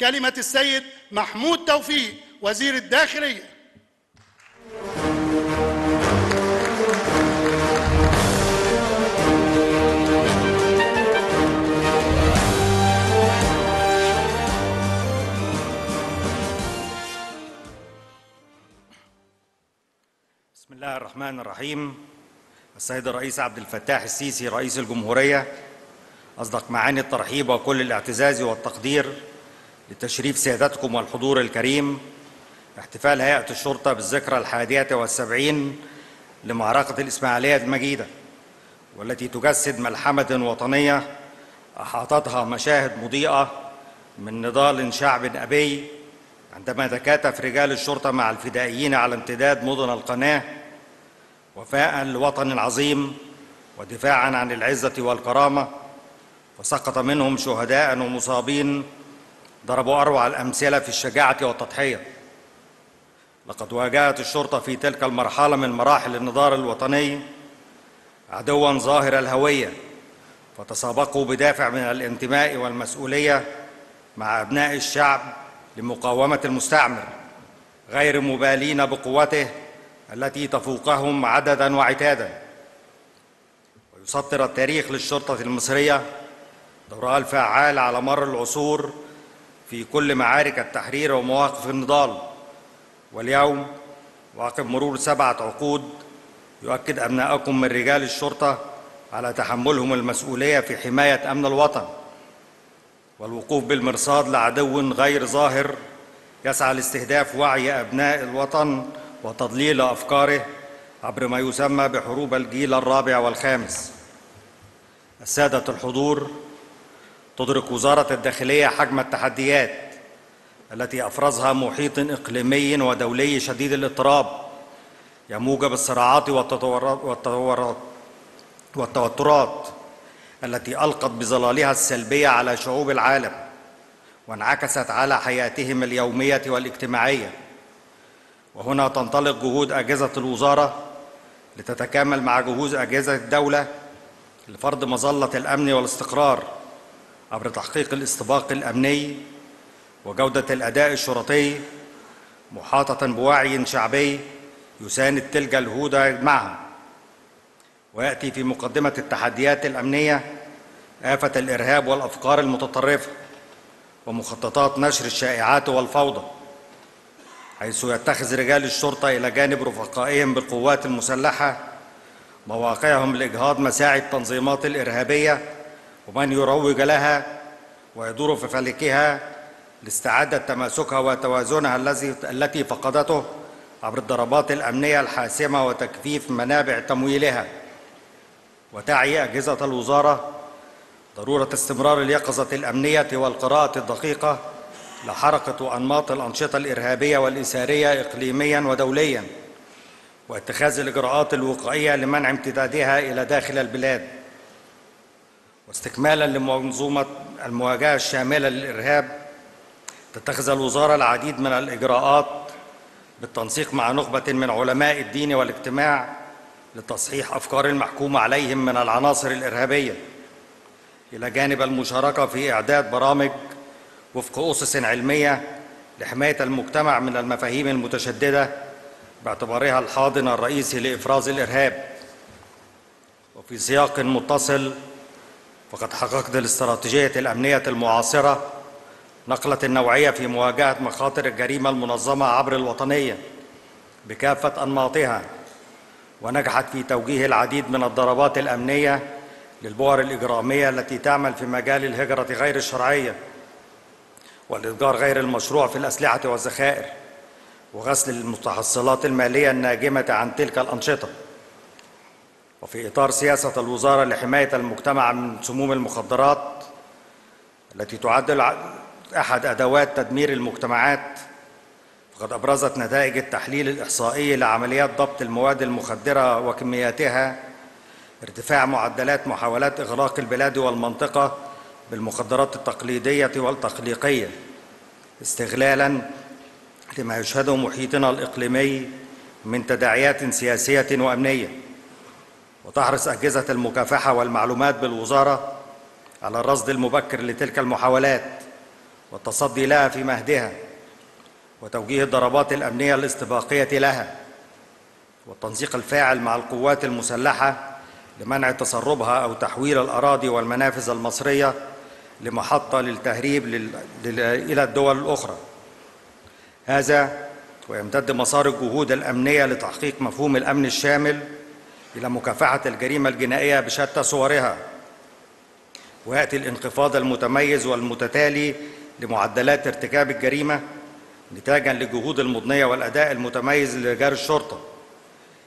كلمة السيد محمود توفيق وزير الداخلية. بسم الله الرحمن الرحيم. السيد الرئيس عبد الفتاح السيسي رئيس الجمهورية أصدق معاني الترحيب وكل الاعتزاز والتقدير لتشريف سيادتكم والحضور الكريم احتفال هيئة الشرطة بالذكرى الحادية والسبعين لمعركة الإسماعيلية المجيدة والتي تجسد ملحمة وطنية أحاطتها مشاهد مضيئة من نضال شعب أبي عندما تكاتف رجال الشرطة مع الفدائيين على امتداد مدن القناة وفاء لوطن عظيم ودفاعا عن العزة والكرامة وسقط منهم شهداء ومصابين ضربوا أروع الأمثلة في الشجاعة والتضحية. لقد واجهت الشرطة في تلك المرحلة من مراحل النضال الوطني عدوا ظاهر الهوية فتسابقوا بدافع من الانتماء والمسؤولية مع أبناء الشعب لمقاومة المستعمر غير مبالين بقوته التي تفوقهم عددا وعتادا. ويسطر التاريخ للشرطة المصرية دورها الفعال على مر العصور في كل معارك التحرير ومواقف النضال. واليوم وعقب مرور سبعة عقود يؤكد أبناءكم من رجال الشرطة على تحملهم المسؤولية في حماية أمن الوطن. والوقوف بالمرصاد لعدو غير ظاهر يسعى لاستهداف وعي أبناء الوطن وتضليل أفكاره عبر ما يسمى بحروب الجيل الرابع والخامس. السادة الحضور تدرك وزارة الداخلية حجم التحديات التي أفرزها محيط إقليمي ودولي شديد الاضطراب. يموج بالصراعات والتطورات والتوترات التي ألقت بظلالها السلبية على شعوب العالم وانعكست على حياتهم اليومية والاجتماعية. وهنا تنطلق جهود أجهزة الوزارة لتتكامل مع جهود أجهزة الدولة لفرض مظلة الأمن والاستقرار. عبر تحقيق الاستباق الأمني وجودة الأداء الشرطي محاطة بوعي شعبي يساند تلك الجهود معها ويأتي في مقدمة التحديات الأمنية آفة الإرهاب والأفكار المتطرفة ومخططات نشر الشائعات والفوضى حيث يتخذ رجال الشرطة إلى جانب رفقائهم بالقوات المسلحة مواقعهم لإجهاض مساعي التنظيمات الإرهابية ومن يروج لها ويدور في فلكها لاستعادة تماسكها وتوازنها الذي التي فقدته عبر الضربات الأمنية الحاسمة وتكثيف منابع تمويلها. وتعي أجهزة الوزارة ضرورة استمرار اليقظة الأمنية والقراءة الدقيقة لحركة وأنماط الأنشطة الإرهابية والإثارية إقليميا ودوليا واتخاذ الإجراءات الوقائية لمنع امتدادها إلى داخل البلاد. واستكمالا لمنظومة المواجهة الشاملة للإرهاب تتخذ الوزارة العديد من الإجراءات بالتنسيق مع نخبة من علماء الدين والاجتماع لتصحيح أفكار المحكوم عليهم من العناصر الإرهابية. إلى جانب المشاركة في إعداد برامج وفق أسس علمية لحماية المجتمع من المفاهيم المتشددة باعتبارها الحاضن الرئيسي لإفراز الإرهاب. وفي سياق متصل فقد حققت الاستراتيجية الأمنية المعاصرة نقلة النوعية في مواجهة مخاطر الجريمة المنظمة عبر الوطنية بكافة أنماطها ونجحت في توجيه العديد من الضربات الأمنية للبؤر الإجرامية التي تعمل في مجال الهجرة غير الشرعية والإتجار غير المشروع في الأسلحة والذخائر وغسل المتحصلات المالية الناجمة عن تلك الأنشطة. وفي إطار سياسة الوزارة لحماية المجتمع من سموم المخدرات التي تعد أحد أدوات تدمير المجتمعات فقد أبرزت نتائج التحليل الإحصائي لعمليات ضبط المواد المخدرة وكمياتها ارتفاع معدلات محاولات إغراق البلاد والمنطقة بالمخدرات التقليدية والتخليقية استغلالا لما يشهده محيطنا الإقليمي من تداعيات سياسية وأمنية. وتحرص أجهزة المكافحة والمعلومات بالوزارة على الرصد المبكر لتلك المحاولات والتصدي لها في مهدها وتوجيه الضربات الأمنية الاستباقية لها والتنسيق الفاعل مع القوات المسلحة لمنع تسربها أو تحويل الأراضي والمنافذ المصرية لمحطة للتهريب لل... لل... إلى الدول الأخرى. هذا ويمتد مسار الجهود الأمنية لتحقيق مفهوم الأمن الشامل إلى مكافحة الجريمة الجنائية بشتى صورها. ويأتي الانخفاض المتميز والمتتالي لمعدلات ارتكاب الجريمة نتاجا للجهود المضنية والأداء المتميز لرجال الشرطة.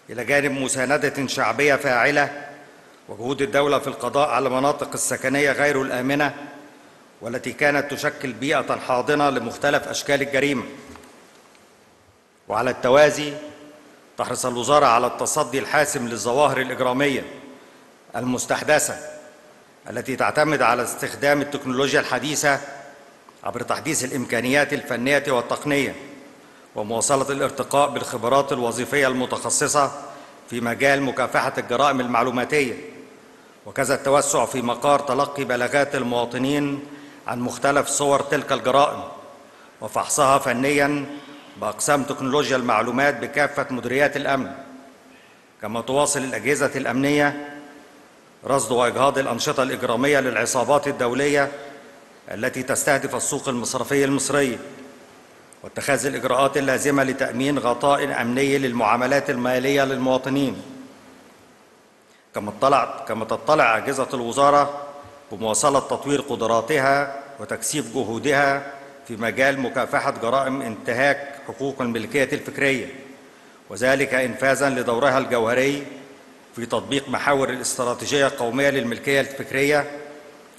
إلى جانب مساندة شعبية فاعلة وجهود الدولة في القضاء على المناطق السكنية غير الآمنة والتي كانت تشكل بيئة حاضنة لمختلف أشكال الجريمة. وعلى التوازي تحرص الوزارة على التصدي الحاسم للظواهر الإجرامية المستحدثة التي تعتمد على استخدام التكنولوجيا الحديثة عبر تحديث الإمكانيات الفنية والتقنية ومواصلة الارتقاء بالخبرات الوظيفية المتخصصة في مجال مكافحة الجرائم المعلوماتية وكذا التوسع في مقار تلقي بلاغات المواطنين عن مختلف صور تلك الجرائم وفحصها فنيا بأقسام تكنولوجيا المعلومات بكافة مديريات الأمن كما تواصل الأجهزة الأمنية رصد وإجهاض الأنشطة الإجرامية للعصابات الدولية التي تستهدف السوق المصرفي المصري واتخاذ الإجراءات اللازمة لتأمين غطاء أمني للمعاملات المالية للمواطنين. كما اطلعت كما تطلع أجهزة الوزارة بمواصلة تطوير قدراتها وتكثيف جهودها في مجال مكافحة جرائم انتهاك حقوق الملكية الفكرية وذلك انفاذا لدورها الجوهري في تطبيق محاور الاستراتيجية القومية للملكية الفكرية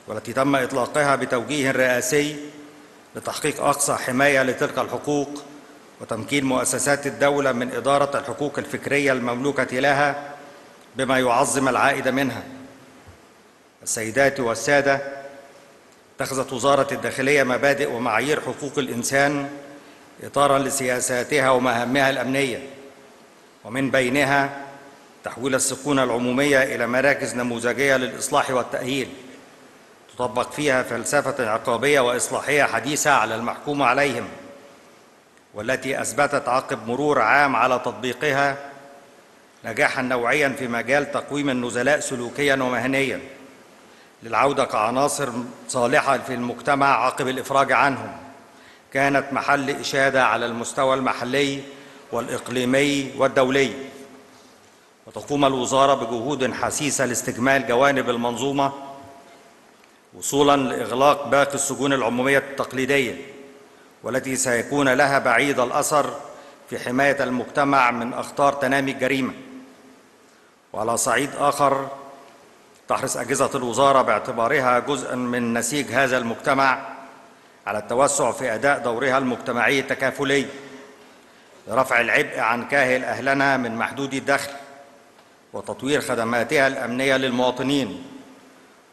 والتي تم إطلاقها بتوجيه رئاسي لتحقيق أقصى حماية لتلك الحقوق وتمكين مؤسسات الدولة من إدارة الحقوق الفكرية المملوكة لها بما يعظم العائد منها. السيدات والسادة اتخذت وزارة الداخلية مبادئ ومعايير حقوق الإنسان اطارا لسياساتها ومهامها الأمنية. ومن بينها تحويل السكونه العمومية إلى مراكز نموذجية للإصلاح والتأهيل. تطبق فيها فلسفة عقابية وإصلاحية حديثة على المحكوم عليهم والتي أثبتت عقب مرور عام على تطبيقها نجاحا نوعيا في مجال تقويم النزلاء سلوكيا ومهنيا. للعودة كعناصر صالحة في المجتمع عقب الإفراج عنهم. كانت محل إشادة على المستوى المحلي والإقليمي والدولي. وتقوم الوزارة بجهود حثيثه لاستكمال جوانب المنظومة وصولا لإغلاق باقي السجون العمومية التقليدية والتي سيكون لها بعيد الأثر في حماية المجتمع من أخطار تنامي الجريمة. وعلى صعيد آخر تحرص أجهزة الوزارة باعتبارها جزءا من نسيج هذا المجتمع على التوسع في أداء دورها المجتمعي التكافلي لرفع العبء عن كاهل أهلنا من محدودي الدخل وتطوير خدماتها الأمنية للمواطنين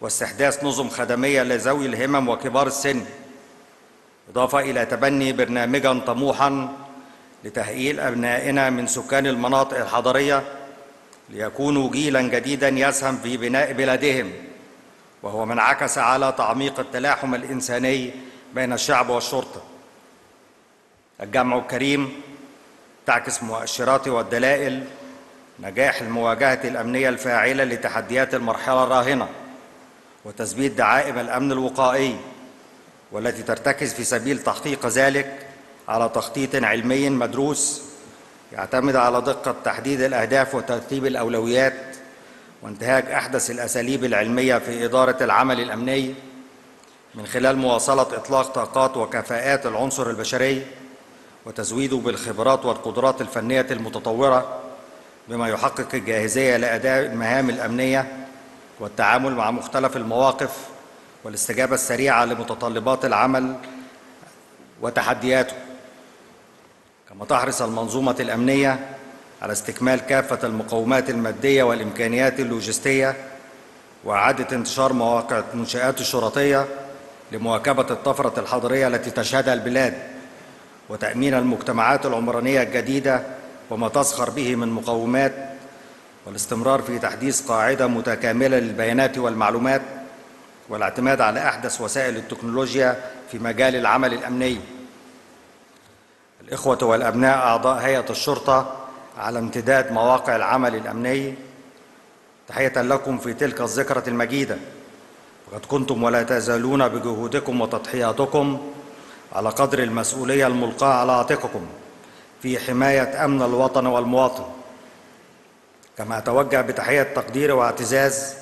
واستحداث نظم خدمية لذوي الهمم وكبار السن. إضافة إلى تبني برنامجا طموحا لتاهيل أبنائنا من سكان المناطق الحضرية ليكونوا جيلا جديدا يسهم في بناء بلادهم. وهو من عكس على تعميق التلاحم الإنساني بين الشعب والشرطة. الجمع الكريم تعكس مؤشرات والدلائل نجاح المواجهة الأمنية الفاعلة لتحديات المرحلة الراهنة وتثبيت دعائم الأمن الوقائي والتي ترتكز في سبيل تحقيق ذلك على تخطيط علمي مدروس يعتمد على دقة تحديد الأهداف وترتيب الأولويات وانتهاج أحدث الأساليب العلمية في إدارة العمل الأمني من خلال مواصلة إطلاق طاقات وكفاءات العنصر البشري وتزويده بالخبرات والقدرات الفنية المتطورة بما يحقق الجاهزية لأداء المهام الأمنية والتعامل مع مختلف المواقف والاستجابة السريعة لمتطلبات العمل وتحدياته. كما تحرص المنظومة الأمنية على استكمال كافة المقومات المادية والإمكانيات اللوجستية وإعادة انتشار مواقع المنشآت الشرطية لمواكبة الطفرة الحضرية التي تشهدها البلاد وتأمين المجتمعات العمرانية الجديدة وما تزخر به من مقومات والاستمرار في تحديث قاعدة متكاملة للبيانات والمعلومات والاعتماد على أحدث وسائل التكنولوجيا في مجال العمل الأمني. الإخوة والأبناء أعضاء هيئة الشرطة على امتداد مواقع العمل الأمني. تحية لكم في تلك الذكرى المجيدة. وقد كنتم ولا تزالون بجهودكم وتضحياتكم على قدر المسؤولية الملقاة على عاتقكم في حماية أمن الوطن والمواطن. كما أتوجه بتحية تقدير واعتزاز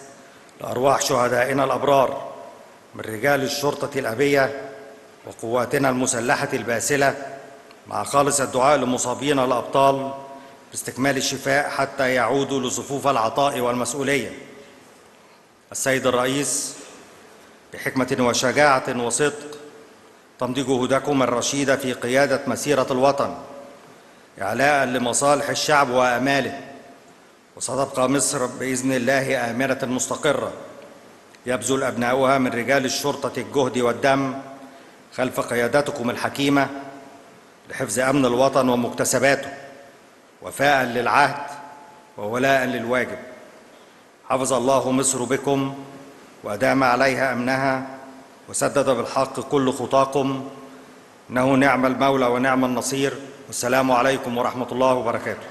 لأرواح شهدائنا الأبرار من رجال الشرطة الأبية وقواتنا المسلحة الباسلة مع خالص الدعاء لمصابين الأبطال باستكمال الشفاء حتى يعودوا لصفوف العطاء والمسؤولية. السيد الرئيس بحكمة وشجاعة وصدق تمضي جهودكم الرشيدة في قيادة مسيرة الوطن إعلاء لمصالح الشعب وآماله. وستبقى مصر بإذن الله آمنة مستقرة. يبذل أبناؤها من رجال الشرطة الجهد والدم خلف قيادتكم الحكيمة لحفظ أمن الوطن ومكتسباته وفاء للعهد وولاء للواجب. حفظ الله مصر بكم وأدام عليها أمنها وسدد بالحق كل خطاكم. إنه نعم المولى ونعم النصير. والسلام عليكم ورحمة الله وبركاته.